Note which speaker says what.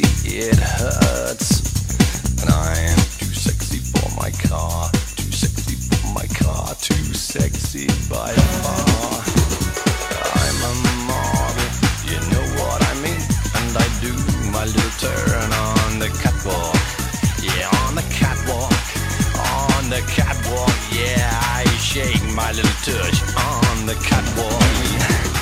Speaker 1: it hurts. And I'm too sexy for my car, too sexy for my car, too sexy by far. I'm a model, you know what I mean. And I do my little turn on the catwalk. Yeah, on the catwalk, on the catwalk. Yeah, I shake my little touch on the catwalk.